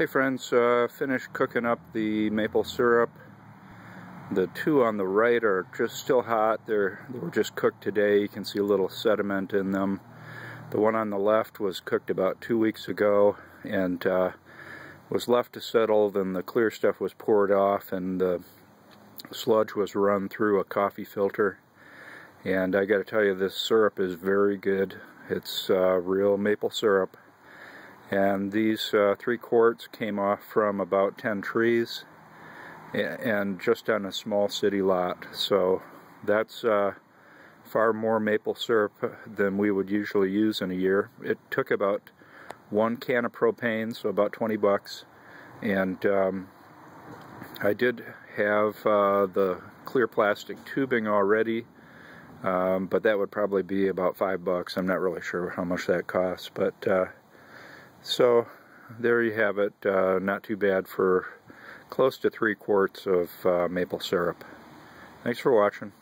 Hey friends, uh, finished cooking up the maple syrup. The two on the right are just still hot. They're, they were just cooked today. You can see a little sediment in them. The one on the left was cooked about two weeks ago and uh, was left to settle. Then the clear stuff was poured off and the sludge was run through a coffee filter. And I got to tell you, this syrup is very good. It's uh, real maple syrup and these uh, three quarts came off from about 10 trees and just on a small city lot. So that's uh, far more maple syrup than we would usually use in a year. It took about one can of propane so about 20 bucks. And um, I did have uh, the clear plastic tubing already um, but that would probably be about five bucks. I'm not really sure how much that costs but uh, so there you have it. Uh, not too bad for close to three quarts of uh, maple syrup. Thanks for watching.